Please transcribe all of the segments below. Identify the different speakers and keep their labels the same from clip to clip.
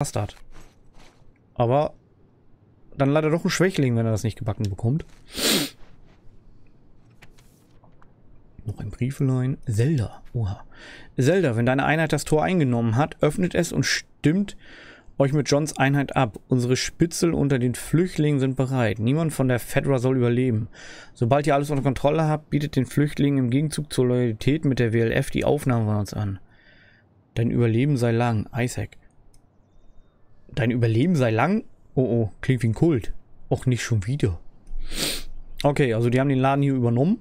Speaker 1: Bastard. Aber dann leider doch ein Schwächling, wenn er das nicht gebacken bekommt. Noch ein Briefelein. Zelda. Oha. Zelda, wenn deine Einheit das Tor eingenommen hat, öffnet es und stimmt euch mit Johns Einheit ab. Unsere Spitzel unter den Flüchtlingen sind bereit. Niemand von der Fedra soll überleben. Sobald ihr alles unter Kontrolle habt, bietet den Flüchtlingen im Gegenzug zur Loyalität mit der WLF die Aufnahme von uns an. Dein Überleben sei lang, Isaac. Dein Überleben sei lang? Oh oh, klingt wie ein Kult. Och, nicht schon wieder. Okay, also die haben den Laden hier übernommen.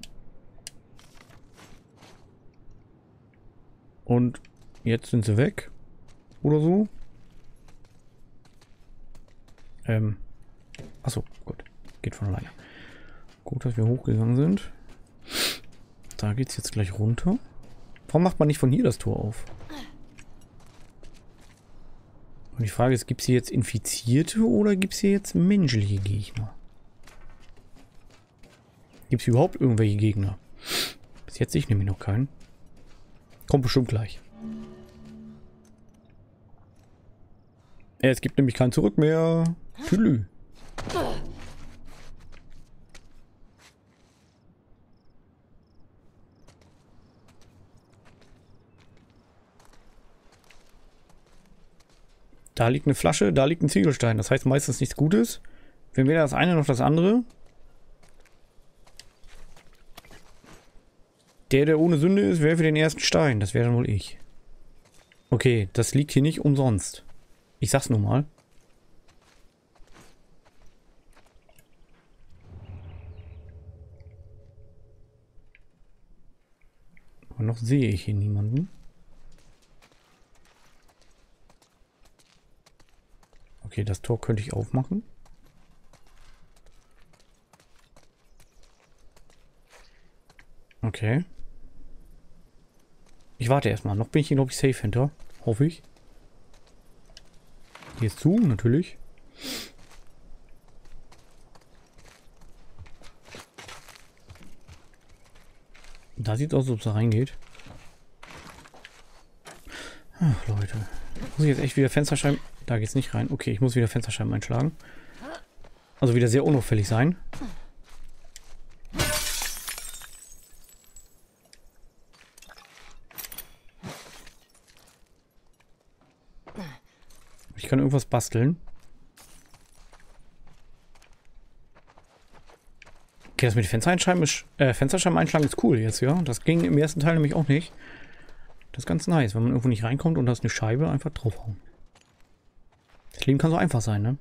Speaker 1: Und jetzt sind sie weg. Oder so. Ähm. Achso, gut. Geht von alleine. Gut, dass wir hochgegangen sind. Da geht's jetzt gleich runter. Warum macht man nicht von hier das Tor auf? Und die Frage ist, gibt es hier jetzt Infizierte oder gibt es hier jetzt menschliche Gegner? Gibt es überhaupt irgendwelche Gegner? Bis jetzt ich nämlich noch keinen. Kommt bestimmt gleich. Es gibt nämlich kein Zurück mehr. Tülü. Da liegt eine Flasche, da liegt ein Ziegelstein. Das heißt meistens nichts Gutes. Wenn weder das eine noch das andere. Der, der ohne Sünde ist, wäre für den ersten Stein. Das wäre dann wohl ich. Okay, das liegt hier nicht umsonst. Ich sag's nur mal. Aber noch sehe ich hier niemanden. Okay, das Tor könnte ich aufmachen. Okay. Ich warte erstmal. Noch bin ich hier, glaube ich, safe hinter. Hoffe ich. Hier ist zu, natürlich. Da sieht es aus, als ob es da reingeht. Ach, Leute. Muss ich jetzt echt wieder Fensterscheiben... Da geht's nicht rein. Okay, ich muss wieder Fensterscheiben einschlagen. Also wieder sehr unauffällig sein. Ich kann irgendwas basteln. Okay, das mit Fensterscheiben, ist, äh, Fensterscheiben einschlagen ist cool jetzt, ja. Das ging im ersten Teil nämlich auch nicht. Das ist ganz nice, wenn man irgendwo nicht reinkommt und da ist eine Scheibe, einfach draufhauen. Das Leben kann so einfach sein, ne?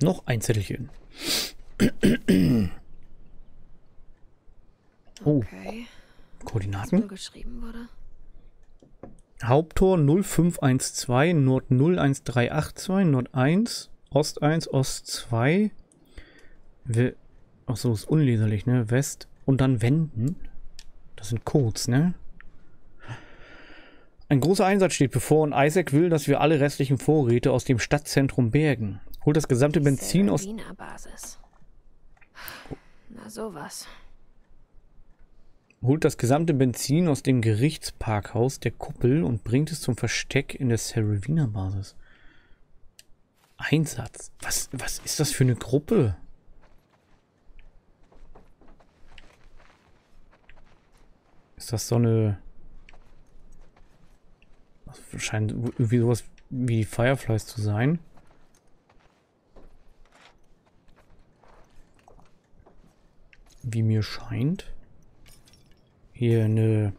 Speaker 1: Noch ein Zettelchen. oh. Okay. Koordinaten. Haupttor 0512, Nord 01382, Nord 1, Ost 1, Ost 2. Achso, ist unleserlich, ne? West und dann Wenden. Das sind Codes, ne? Ein großer Einsatz steht bevor und Isaac will, dass wir alle restlichen Vorräte aus dem Stadtzentrum bergen. Holt das gesamte Benzin aus... Basis. Na sowas. Holt das gesamte Benzin aus dem Gerichtsparkhaus der Kuppel und bringt es zum Versteck in der Seravina-Basis. Einsatz? Was, was ist das für eine Gruppe? Ist das so eine... Das scheint irgendwie sowas wie Fireflies zu sein. Wie mir scheint. Hier eine...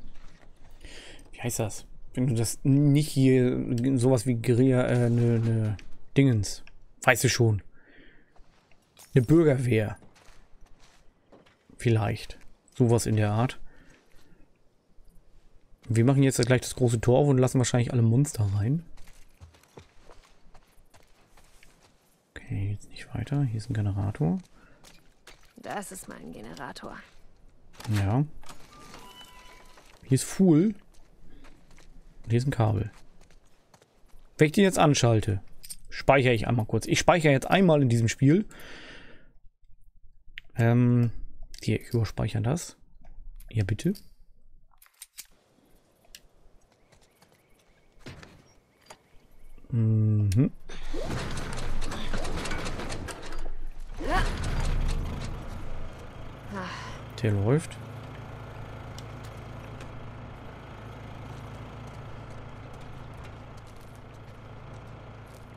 Speaker 1: Wie heißt das? Wenn du das nicht hier sowas wie Guerilla, äh, eine, eine Dingens. Weißt du schon. Eine Bürgerwehr. Vielleicht. Sowas in der Art. Wir machen jetzt gleich das große Tor auf und lassen wahrscheinlich alle Monster rein. Okay, jetzt nicht weiter. Hier ist ein Generator.
Speaker 2: Das ist mein Generator.
Speaker 1: Ja. Hier ist Fuhl. Und hier ist ein Kabel. Wenn ich den jetzt anschalte, speichere ich einmal kurz. Ich speichere jetzt einmal in diesem Spiel. Ähm, hier, ich überspeichere das. Ja, bitte. Mhm. Der läuft.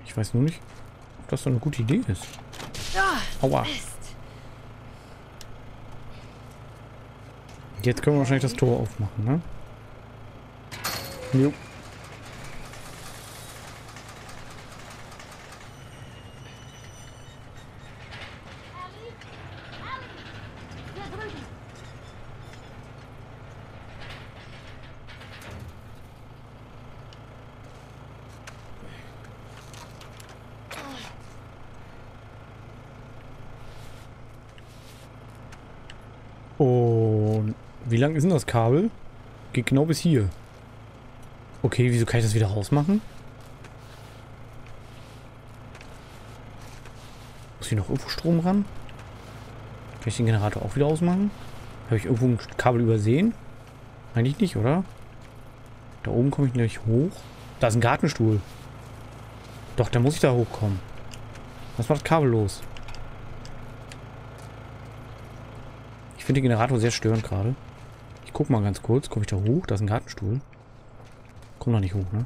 Speaker 1: Ich weiß nur nicht, ob das so eine gute Idee ist. Aua. Jetzt können wir wahrscheinlich das Tor aufmachen, ne? Jo. Und wie lang ist denn das Kabel? Geht genau bis hier. Okay, wieso kann ich das wieder rausmachen? Muss hier noch irgendwo Strom ran? Kann ich den Generator auch wieder ausmachen? Habe ich irgendwo ein Kabel übersehen? Eigentlich nicht, oder? Da oben komme ich nicht hoch. Da ist ein Gartenstuhl. Doch, da muss ich da hochkommen. Was macht Kabel los? Finde den Generator sehr störend gerade. Ich guck mal ganz kurz. Komme ich da hoch? Da ist ein Gartenstuhl. Komm noch nicht hoch, ne?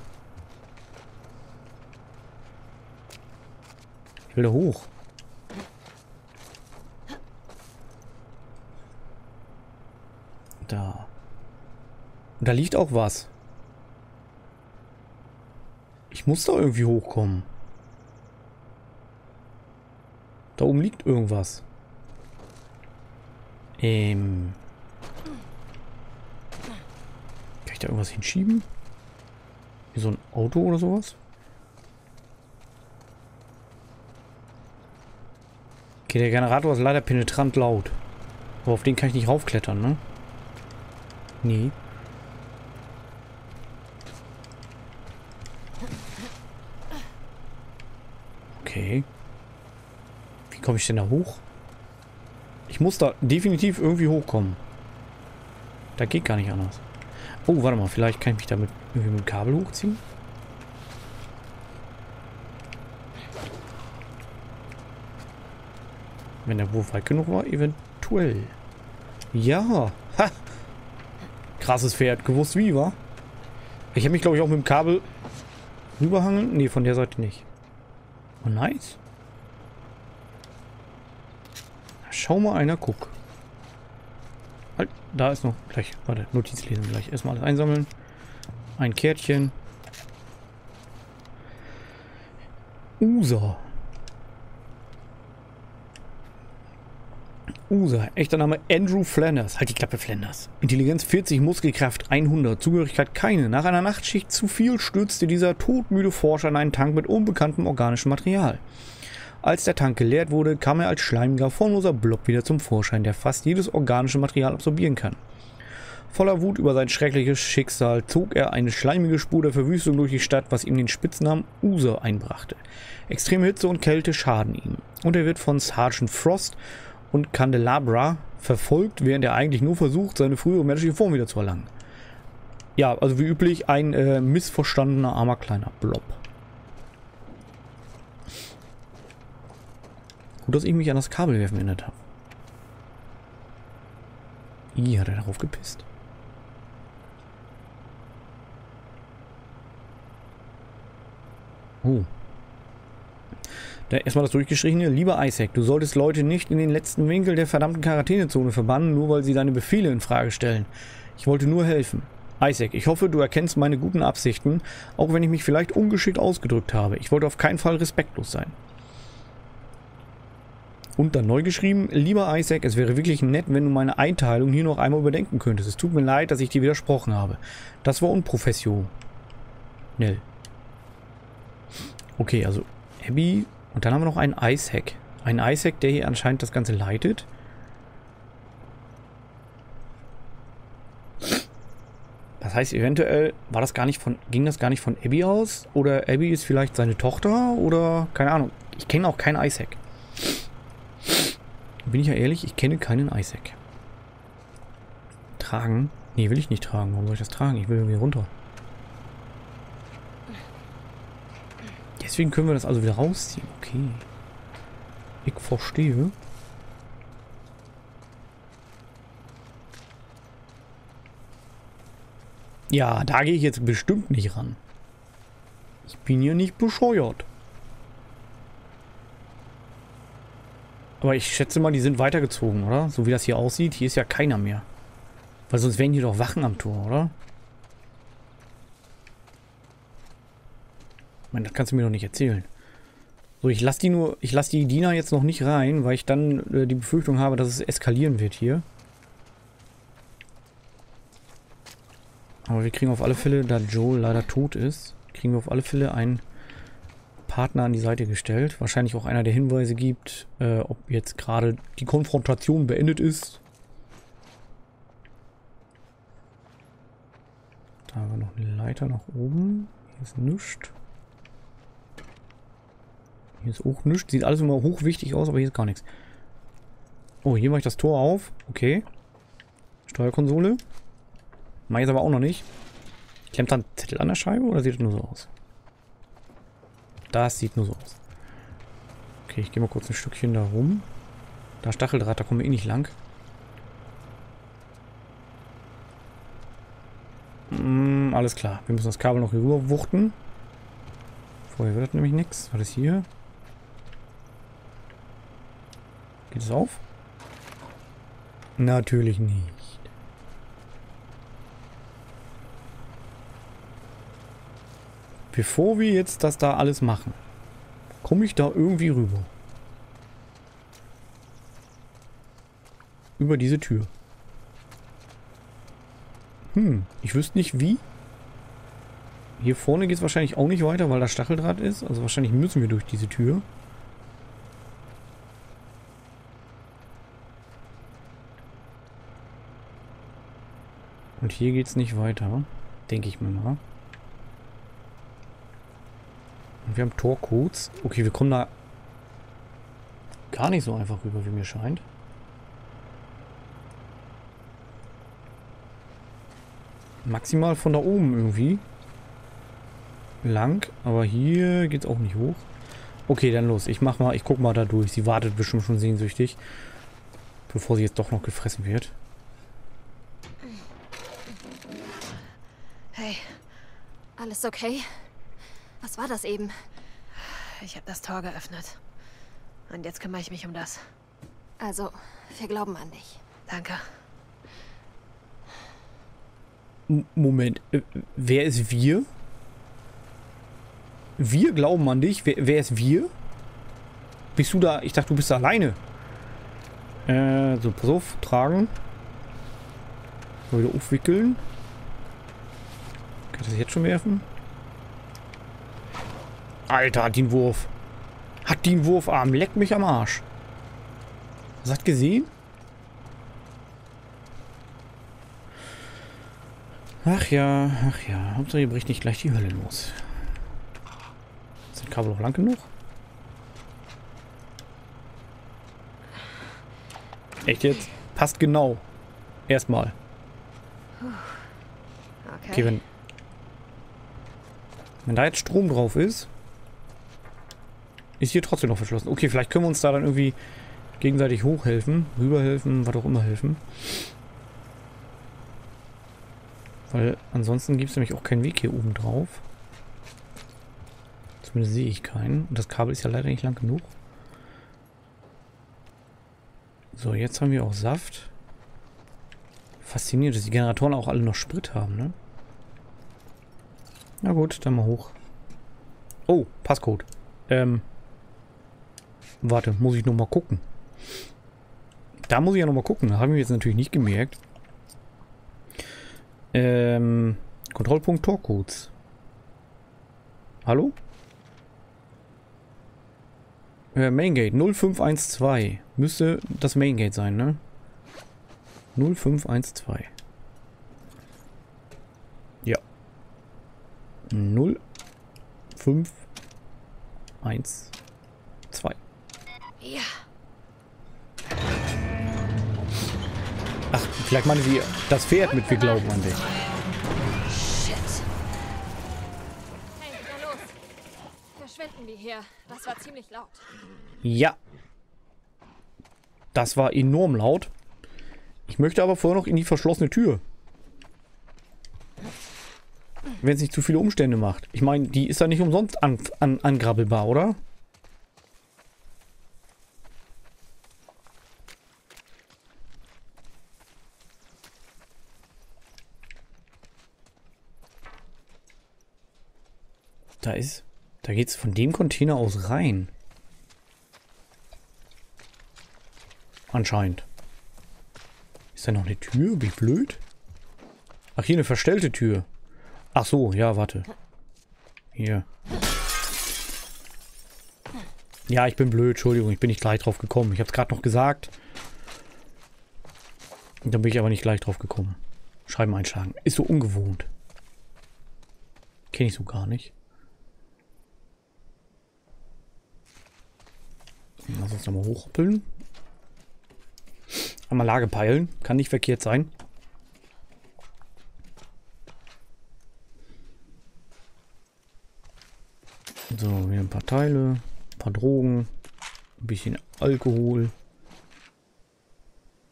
Speaker 1: Ich will da hoch. Da. Und da liegt auch was. Ich muss da irgendwie hochkommen. Da oben liegt irgendwas. Ähm. Kann ich da irgendwas hinschieben? Wie so ein Auto oder sowas? Okay, der Generator ist leider penetrant laut. Aber auf den kann ich nicht raufklettern, ne? Nee. Okay. Wie komme ich denn da hoch? Ich muss da definitiv irgendwie hochkommen. Da geht gar nicht anders. Oh, warte mal. Vielleicht kann ich mich damit irgendwie mit dem Kabel hochziehen. Wenn der Wurf weit genug war, eventuell. Ja. Ha. Krasses Pferd. Gewusst wie, war? Ich habe mich, glaube ich, auch mit dem Kabel rüberhangeln. Nee, von der Seite nicht. Oh, nice. Schau mal einer, guck. Halt, da ist noch gleich. Warte, Notiz lesen gleich. Erstmal alles einsammeln. Ein Kärtchen. Usa. Usa. Echter Name Andrew Flanders. Halt die Klappe, Flanders. Intelligenz 40, Muskelkraft 100, Zugehörigkeit keine. Nach einer Nachtschicht zu viel stürzte dieser todmüde Forscher in einen Tank mit unbekanntem organischem Material. Als der Tank geleert wurde, kam er als schleimiger, formloser Blob wieder zum Vorschein, der fast jedes organische Material absorbieren kann. Voller Wut über sein schreckliches Schicksal zog er eine schleimige Spur der Verwüstung durch die Stadt, was ihm den Spitznamen User einbrachte. Extreme Hitze und Kälte schaden ihm. Und er wird von Sergeant Frost und Candelabra verfolgt, während er eigentlich nur versucht, seine frühere menschliche Form wieder zu erlangen. Ja, also wie üblich ein äh, missverstandener, armer kleiner Blob. Gut, dass ich mich an das Kabelwerfen erinnert habe. Ih, hat er darauf gepisst. Oh. Da erstmal das durchgestrichene. Lieber Isaac, du solltest Leute nicht in den letzten Winkel der verdammten Quarantänezone verbannen, nur weil sie deine Befehle in Frage stellen. Ich wollte nur helfen. Isaac, ich hoffe, du erkennst meine guten Absichten, auch wenn ich mich vielleicht ungeschickt ausgedrückt habe. Ich wollte auf keinen Fall respektlos sein. Und dann neu geschrieben, lieber Isaac, es wäre wirklich nett, wenn du meine Einteilung hier noch einmal überdenken könntest. Es tut mir leid, dass ich dir widersprochen habe. Das war unprofessionell. Okay, also Abby und dann haben wir noch einen Isaac. Ein Isaac, der hier anscheinend das Ganze leitet. Das heißt, eventuell war das gar nicht von, ging das gar nicht von Abby aus? Oder Abby ist vielleicht seine Tochter? Oder, keine Ahnung. Ich kenne auch keinen Isaac. Bin ich ja ehrlich, ich kenne keinen Isaac. Tragen? Nee, will ich nicht tragen. Warum soll ich das tragen? Ich will irgendwie runter. Deswegen können wir das also wieder rausziehen. Okay. Ich verstehe. Ja, da gehe ich jetzt bestimmt nicht ran. Ich bin hier nicht bescheuert. Aber ich schätze mal, die sind weitergezogen, oder? So wie das hier aussieht. Hier ist ja keiner mehr. Weil sonst wären hier doch Wachen am Tor, oder? Ich meine, das kannst du mir doch nicht erzählen. So, ich lasse die nur, ich lasse die Diener jetzt noch nicht rein, weil ich dann äh, die Befürchtung habe, dass es eskalieren wird hier. Aber wir kriegen auf alle Fälle, da Joel leider tot ist, kriegen wir auf alle Fälle einen Partner an die Seite gestellt. Wahrscheinlich auch einer, der Hinweise gibt, äh, ob jetzt gerade die Konfrontation beendet ist. Da haben wir noch eine Leiter nach oben. Hier ist nichts. Hier ist auch nichts. Sieht alles immer hochwichtig aus, aber hier ist gar nichts. Oh, hier mache ich das Tor auf. Okay. Steuerkonsole. Mach jetzt aber auch noch nicht. Klemmt da ein Zettel an der Scheibe oder sieht das nur so aus? Das sieht nur so aus. Okay, ich gehe mal kurz ein Stückchen da rum. Da Stacheldraht, da kommen wir eh nicht lang. Mm, alles klar. Wir müssen das Kabel noch hier rüber wuchten. Vorher wird das nämlich nichts. Was ist hier? Geht es auf? Natürlich nicht. Bevor wir jetzt das da alles machen, komme ich da irgendwie rüber. Über diese Tür. Hm, ich wüsste nicht wie. Hier vorne geht es wahrscheinlich auch nicht weiter, weil da Stacheldraht ist. Also wahrscheinlich müssen wir durch diese Tür. Und hier geht es nicht weiter. Denke ich mir mal. Und wir haben Torcodes. Okay, wir kommen da gar nicht so einfach rüber, wie mir scheint. Maximal von da oben irgendwie. Lang, aber hier geht es auch nicht hoch. Okay, dann los. Ich mach mal, ich guck mal da durch. Sie wartet bestimmt schon sehnsüchtig. Bevor sie jetzt doch noch gefressen wird.
Speaker 2: Hey, alles okay? Was war das eben?
Speaker 3: Ich habe das Tor geöffnet. Und jetzt kümmere ich mich um das.
Speaker 2: Also, wir glauben an dich.
Speaker 3: Danke.
Speaker 1: M Moment, äh, wer ist wir? Wir glauben an dich? Wer, wer, ist wir? Bist du da? Ich dachte, du bist da alleine. Äh, so, pass auf, tragen. Wieder aufwickeln. Kann ich das jetzt schon werfen? Alter, hat einen Wurf. Hat die einen Wurfarm. Leck mich am Arsch. Was hat gesehen? Ach ja, ach ja. Hauptsache hier bricht nicht gleich die Hölle los. Ist das Kabel noch lang genug? Echt jetzt? Passt genau. Erstmal. Okay, wenn... Wenn da jetzt Strom drauf ist... Ist hier trotzdem noch verschlossen. Okay, vielleicht können wir uns da dann irgendwie gegenseitig hochhelfen, rüberhelfen, was auch immer helfen. Weil ansonsten gibt es nämlich auch keinen Weg hier oben drauf. Zumindest sehe ich keinen. Und das Kabel ist ja leider nicht lang genug. So, jetzt haben wir auch Saft. Faszinierend, dass die Generatoren auch alle noch Sprit haben, ne? Na gut, dann mal hoch. Oh, Passcode. Ähm, Warte, muss ich nochmal gucken. Da muss ich ja nochmal gucken. Da haben wir jetzt natürlich nicht gemerkt. Ähm, Kontrollpunkt Torcodes. Hallo? Äh, Maingate 0512. Müsste das Maingate sein, ne? 0512. Ja. 0512.
Speaker 2: Ja.
Speaker 1: Ach, vielleicht meinen Sie das Pferd mit Wir glauben an dich.
Speaker 2: Shit. Hey, na los. Verschwinden wir hier. Das war ziemlich laut.
Speaker 1: Ja. Das war enorm laut. Ich möchte aber vorher noch in die verschlossene Tür. Wenn es nicht zu viele Umstände macht. Ich meine, die ist ja nicht umsonst an, an, angrabbelbar, oder? Da ist... Da geht's von dem Container aus rein. Anscheinend. Ist da noch eine Tür? Wie blöd. Ach, hier eine verstellte Tür. Ach so, ja, warte. Hier. Ja, ich bin blöd, Entschuldigung, ich bin nicht gleich drauf gekommen. Ich habe es gerade noch gesagt. Da bin ich aber nicht gleich drauf gekommen. Schreiben einschlagen. Ist so ungewohnt. Kenne ich so gar nicht. Lass uns nochmal hochhoppeln. Einmal Lage peilen. Kann nicht verkehrt sein. So, hier ein paar Teile, ein paar Drogen, ein bisschen Alkohol.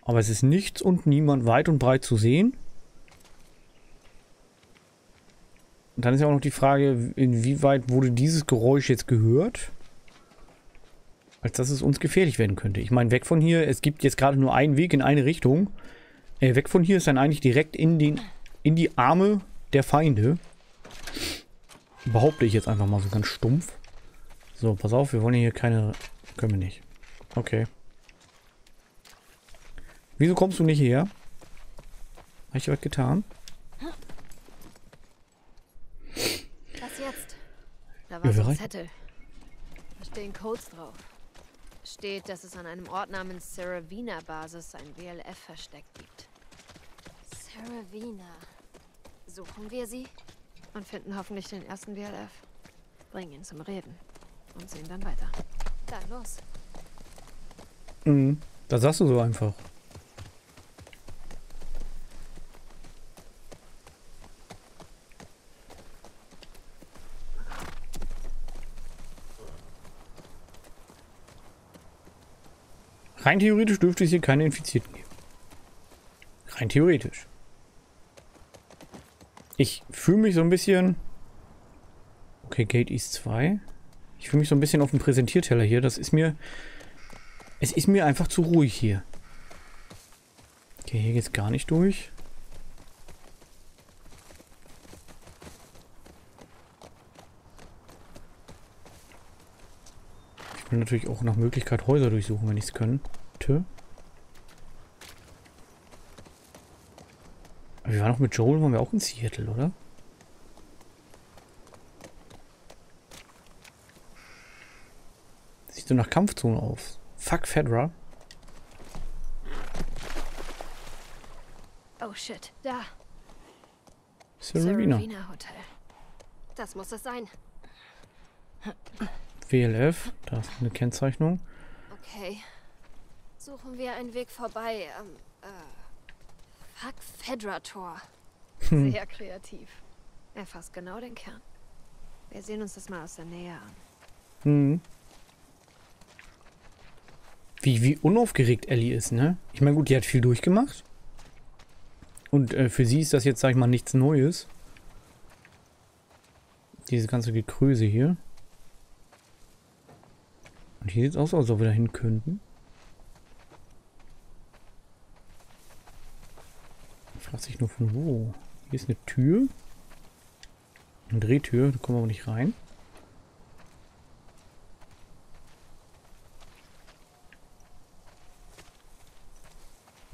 Speaker 1: Aber es ist nichts und niemand weit und breit zu sehen. Und dann ist ja auch noch die Frage, inwieweit wurde dieses Geräusch jetzt gehört? Als dass es uns gefährlich werden könnte. Ich meine, weg von hier, es gibt jetzt gerade nur einen Weg in eine Richtung. Äh, weg von hier ist dann eigentlich direkt in, den, in die Arme der Feinde. Behaupte ich jetzt einfach mal so ganz stumpf. So, pass auf, wir wollen hier keine... Können wir nicht. Okay. Wieso kommst du nicht her? Habe ich was getan?
Speaker 2: Was jetzt?
Speaker 3: Da war
Speaker 1: Ja,
Speaker 3: so ein Zettel. Da stehen Codes drauf. Steht, dass es an einem Ort namens Seravina Basis ein WLF-Versteck gibt.
Speaker 2: Saravina. Suchen wir sie?
Speaker 3: Und finden hoffentlich den ersten WLF. Bringen ihn zum Reden. Und sehen dann weiter.
Speaker 2: Dann los.
Speaker 1: Mhm. Das sagst du so einfach. Rein theoretisch dürfte es hier keine Infizierten geben. Rein theoretisch. Ich fühle mich so ein bisschen... Okay, Gate East 2. Ich fühle mich so ein bisschen auf dem Präsentierteller hier. Das ist mir... Es ist mir einfach zu ruhig hier. Okay, hier geht's gar nicht durch. Will natürlich auch nach Möglichkeit Häuser durchsuchen, wenn ich es könnte. Aber wir waren auch mit Joel, waren wir auch in Seattle, oder? Sieht so nach Kampfzone aus. Fuck Fedra.
Speaker 3: Oh shit, da.
Speaker 1: Seravina
Speaker 3: Hotel.
Speaker 2: Das muss es sein.
Speaker 1: WLF. Da ist eine Kennzeichnung.
Speaker 2: Okay. Suchen wir einen Weg vorbei am, äh, Fuck Fedra Tor.
Speaker 3: Sehr kreativ. Er fasst genau den Kern. Wir sehen uns das mal aus der Nähe an.
Speaker 1: Hm. Wie, wie unaufgeregt Ellie ist, ne? Ich meine, gut, die hat viel durchgemacht. Und äh, für sie ist das jetzt, sag ich mal, nichts Neues. Diese ganze Gekröse hier. Und hier sieht es aus, als ob wir da hin könnten. Fragt sich nur von wo. Hier ist eine Tür. Eine Drehtür, da kommen wir aber nicht rein.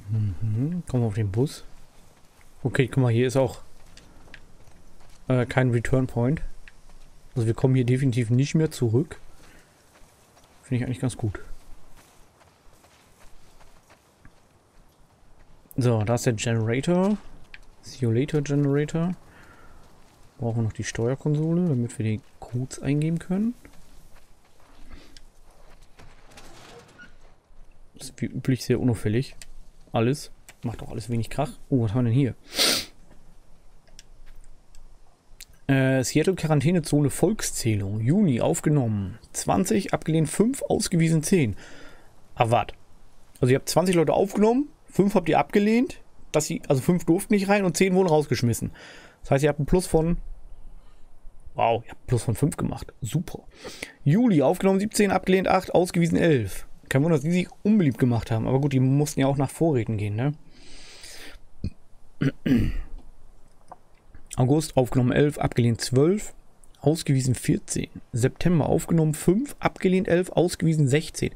Speaker 1: Mhm, kommen wir auf den Bus. Okay, guck mal, hier ist auch äh, kein Return Point. Also wir kommen hier definitiv nicht mehr zurück. Finde ich eigentlich ganz gut. So, da ist der Generator. See you later Generator. Brauchen wir noch die Steuerkonsole, damit wir die Codes eingeben können. Das ist wie üblich sehr unauffällig. Alles. Macht auch alles wenig Krach. Oh, was haben wir denn hier? Äh, Seattle Quarantänezone Volkszählung. Juni aufgenommen. 20, abgelehnt 5, ausgewiesen 10. Aber wart. Also ihr habt 20 Leute aufgenommen, 5 habt ihr abgelehnt, dass sie, also 5 durften nicht rein und 10 wurden rausgeschmissen. Das heißt, ihr habt einen Plus von. Wow, ihr habt Plus von 5 gemacht. Super. Juli aufgenommen 17, abgelehnt 8, ausgewiesen 11. Kein Wunder, dass die sich unbeliebt gemacht haben. Aber gut, die mussten ja auch nach Vorräten gehen, ne? August aufgenommen 11, abgelehnt 12, ausgewiesen 14. September aufgenommen 5, abgelehnt 11, ausgewiesen 16.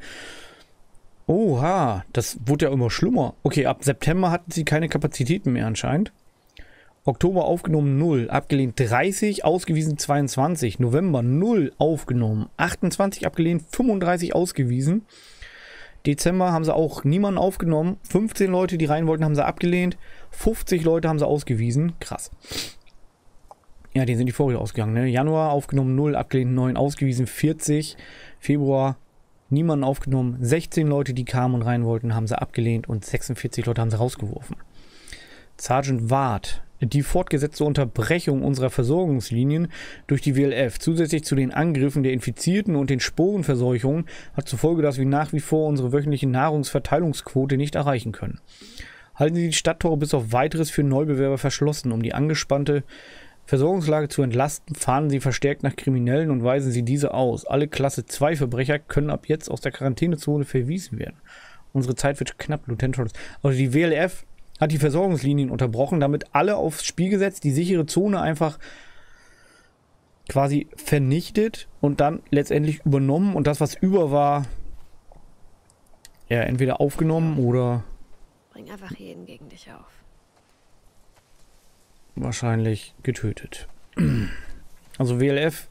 Speaker 1: Oha, das wurde ja immer schlimmer. Okay, ab September hatten sie keine Kapazitäten mehr anscheinend. Oktober aufgenommen 0, abgelehnt 30, ausgewiesen 22. November 0 aufgenommen, 28 abgelehnt, 35 ausgewiesen. Dezember haben sie auch niemanden aufgenommen. 15 Leute, die rein wollten, haben sie abgelehnt. 50 Leute haben sie ausgewiesen. Krass. Ja, denen sind die Vorräte ausgegangen. Ne? Januar aufgenommen 0, abgelehnt 9, ausgewiesen 40. Februar niemanden aufgenommen. 16 Leute, die kamen und rein wollten, haben sie abgelehnt und 46 Leute haben sie rausgeworfen. Sergeant Ward. Die fortgesetzte Unterbrechung unserer Versorgungslinien durch die WLF zusätzlich zu den Angriffen der Infizierten und den Sporenverseuchungen hat zur Folge, dass wir nach wie vor unsere wöchentliche Nahrungsverteilungsquote nicht erreichen können. Halten Sie die Stadttore bis auf weiteres für Neubewerber verschlossen, um die angespannte Versorgungslage zu entlasten, fahren Sie verstärkt nach Kriminellen und weisen Sie diese aus. Alle Klasse 2 Verbrecher können ab jetzt aus der Quarantänezone verwiesen werden. Unsere Zeit wird knapp, Lieutenant Holmes. Also die WLF hat die Versorgungslinien unterbrochen, damit alle aufs Spiel gesetzt, die sichere Zone einfach quasi vernichtet und dann letztendlich übernommen und das, was über war, ja, entweder aufgenommen oder.
Speaker 3: Bring einfach jeden gegen dich auf.
Speaker 1: Wahrscheinlich getötet. Also WLF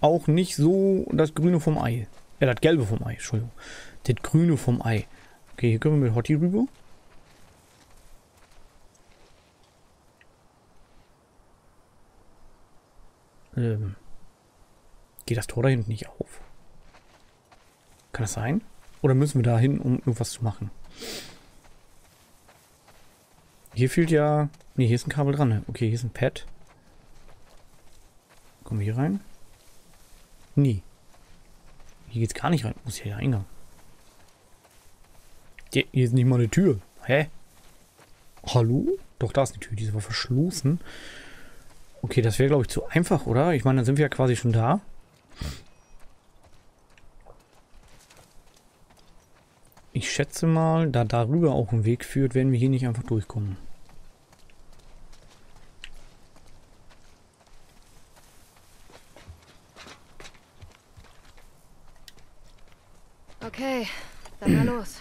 Speaker 1: auch nicht so das Grüne vom Ei. Ja, das Gelbe vom Ei, Entschuldigung. Das Grüne vom Ei. Okay, hier können wir mit Hottie rüber. Ähm, geht das Tor da hinten nicht auf? Kann das sein? Oder müssen wir da hin, um irgendwas zu machen? Hier fehlt ja... Ne, hier ist ein Kabel dran. Okay, hier ist ein Pad. Kommen wir hier rein? Nie. Hier geht's gar nicht rein. Ist hier der Eingang? Hier ist nicht mal eine Tür. Hä? Hallo? Doch, da ist eine Tür. Die ist aber verschlossen. Okay, das wäre, glaube ich, zu einfach, oder? Ich meine, dann sind wir ja quasi schon da. Ich schätze mal, da darüber auch ein Weg führt, werden wir hier nicht einfach durchkommen.
Speaker 3: Okay, dann mal los.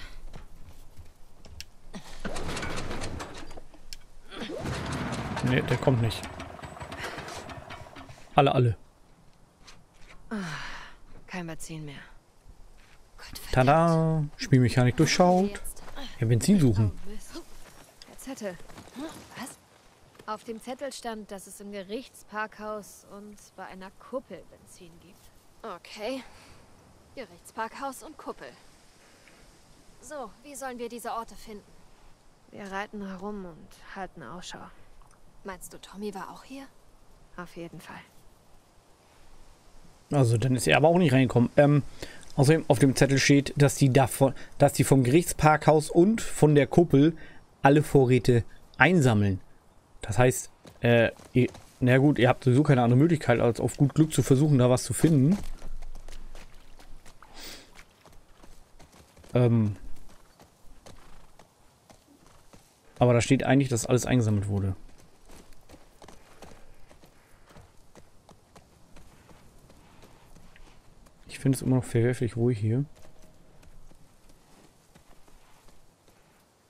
Speaker 1: Ne, der kommt nicht. Alle, alle.
Speaker 3: Kein Benzin mehr.
Speaker 1: Tada! Spielmechanik durchschaut. Ja, Benzin suchen.
Speaker 3: Oh. Der Zettel. Was? Auf dem Zettel stand, dass es im Gerichtsparkhaus und bei einer Kuppel Benzin gibt.
Speaker 2: Okay. Gerichtsparkhaus und Kuppel. So, wie sollen wir diese Orte finden?
Speaker 3: Wir reiten herum und halten Ausschau.
Speaker 2: Meinst du, Tommy war auch hier?
Speaker 3: Auf jeden Fall.
Speaker 1: Also, dann ist er aber auch nicht reingekommen. Ähm, außerdem auf dem Zettel steht, dass die davon, dass die vom Gerichtsparkhaus und von der Kuppel alle Vorräte einsammeln. Das heißt, äh, ihr, na gut, ihr habt sowieso keine andere Möglichkeit, als auf gut Glück zu versuchen, da was zu finden. Ähm, aber da steht eigentlich, dass alles eingesammelt wurde. Ich finde es immer noch verwerflich ruhig hier.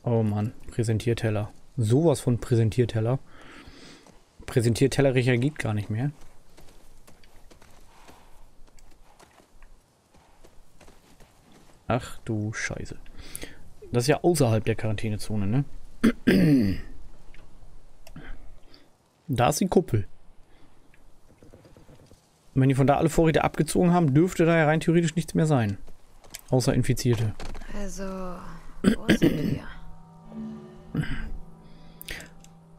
Speaker 1: Oh Mann, Präsentierteller. Sowas von Präsentierteller. Präsentierteller reagiert gar nicht mehr. Ach du Scheiße. Das ist ja außerhalb der Quarantänezone, ne? Da ist die Kuppel. Wenn die von da alle Vorräte abgezogen haben, dürfte da ja rein theoretisch nichts mehr sein. Außer Infizierte.
Speaker 3: Also, wo sind wir?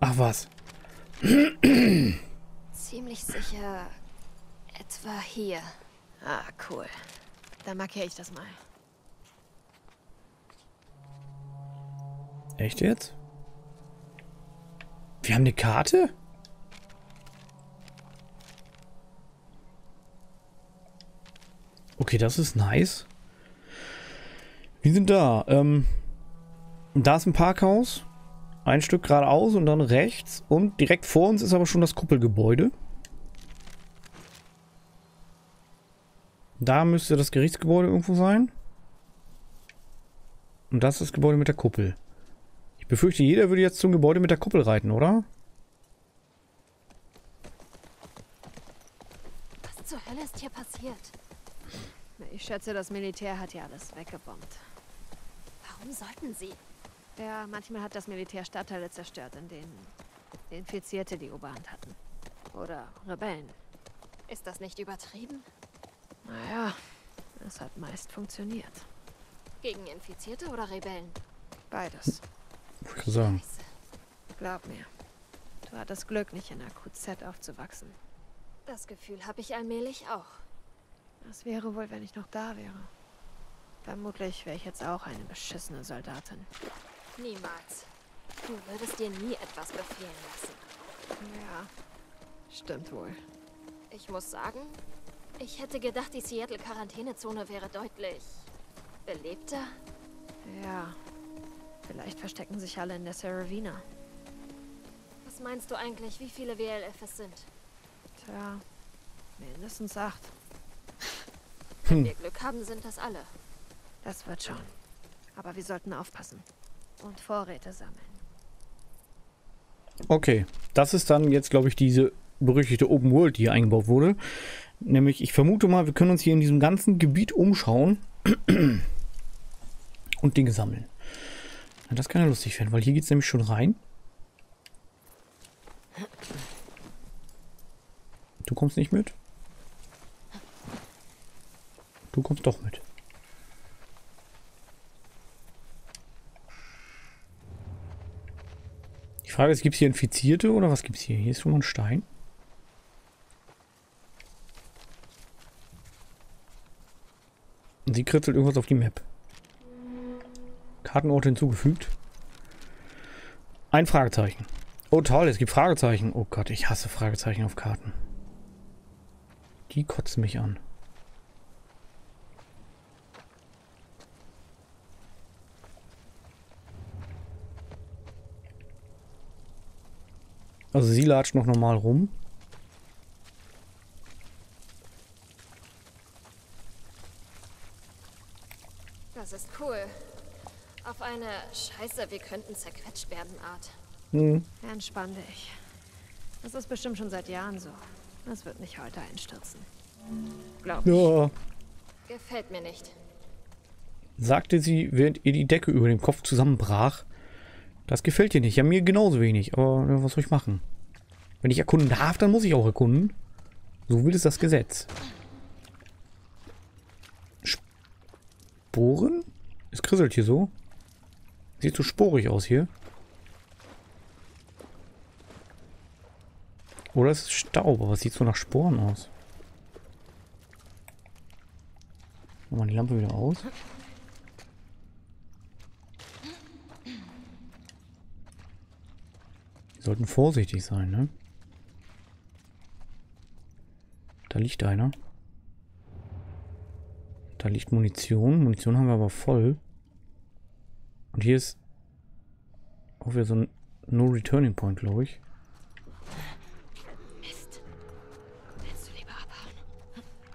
Speaker 1: Ach was.
Speaker 2: ziemlich sicher etwa hier.
Speaker 3: Ah, cool. Dann markiere ich das mal.
Speaker 1: Echt jetzt? Wir haben eine Karte? Okay, das ist nice. Wir sind da. Ähm, da ist ein Parkhaus. Ein Stück geradeaus und dann rechts. Und direkt vor uns ist aber schon das Kuppelgebäude. Da müsste das Gerichtsgebäude irgendwo sein. Und das ist das Gebäude mit der Kuppel. Ich befürchte, jeder würde jetzt zum Gebäude mit der Kuppel reiten, oder?
Speaker 2: Was zur Hölle ist hier passiert?
Speaker 3: Ich schätze, das Militär hat hier alles weggebombt.
Speaker 2: Warum sollten sie?
Speaker 3: Ja, manchmal hat das Militär Stadtteile zerstört, in denen Infizierte die Oberhand hatten. Oder Rebellen.
Speaker 2: Ist das nicht übertrieben?
Speaker 3: Naja, es hat meist funktioniert.
Speaker 2: Gegen Infizierte oder Rebellen?
Speaker 3: Beides.
Speaker 1: Ich sagen.
Speaker 2: Scheiße.
Speaker 3: Glaub mir. Du hattest Glück, nicht in der QZ aufzuwachsen.
Speaker 2: Das Gefühl habe ich allmählich auch.
Speaker 3: Was wäre wohl, wenn ich noch da wäre? Vermutlich wäre ich jetzt auch eine beschissene Soldatin.
Speaker 2: Niemals. Du würdest dir nie etwas befehlen lassen.
Speaker 3: Ja, stimmt wohl.
Speaker 2: Ich muss sagen, ich hätte gedacht, die Seattle-Quarantänezone wäre deutlich belebter.
Speaker 3: Ja, vielleicht verstecken sich alle in der Saravina.
Speaker 2: Was meinst du eigentlich, wie viele WLF es sind?
Speaker 3: Tja, mindestens acht.
Speaker 2: Wenn wir Glück haben, sind das alle.
Speaker 3: Das wird schon. Aber wir sollten aufpassen. Und Vorräte sammeln.
Speaker 1: Okay, das ist dann jetzt, glaube ich, diese berüchtigte Open World, die hier eingebaut wurde. Nämlich, ich vermute mal, wir können uns hier in diesem ganzen Gebiet umschauen und Dinge sammeln. Ja, das kann ja lustig werden, weil hier geht es nämlich schon rein. Du kommst nicht mit? Du kommst doch mit. Die Frage ist, gibt es hier Infizierte oder was gibt es hier? Hier ist schon mal ein Stein. Und sie kritzelt irgendwas auf die Map. Kartenort hinzugefügt. Ein Fragezeichen. Oh toll, es gibt Fragezeichen. Oh Gott, ich hasse Fragezeichen auf Karten. Die kotzen mich an. Also sie latscht noch normal rum.
Speaker 2: Das ist cool. Eine Scheiße, wir könnten zerquetscht werden Art.
Speaker 1: Hm.
Speaker 3: Entspann dich. Das ist bestimmt schon seit Jahren so. Das wird nicht heute einstürzen. Glaub ich.
Speaker 1: Ja.
Speaker 2: Gefällt mir nicht.
Speaker 1: Sagte sie, während ihr die Decke über dem Kopf zusammenbrach. Das gefällt dir nicht. Ja, mir genauso wenig. Aber ja, was soll ich machen? Wenn ich erkunden darf, dann muss ich auch erkunden. So will es das Gesetz. Sporen? Es krisselt hier so. Sieht so sporig aus hier. Oder es ist Staub, aber es sieht so nach Sporen aus. Machen wir die Lampe wieder aus. Wir sollten vorsichtig sein, ne? Da liegt einer. Da liegt Munition. Munition haben wir aber voll. Und hier ist auch wieder so ein No-Returning Point, glaube ich.
Speaker 2: Mist. Willst du lieber abhauen?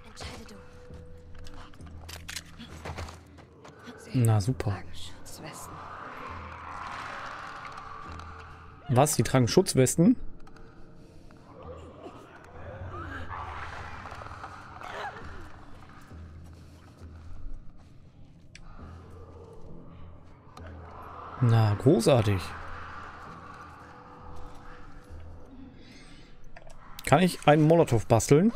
Speaker 2: Entscheide du.
Speaker 1: Na, super. Was? Die tragen Schutzwesten? Großartig. Kann ich einen Molotow basteln?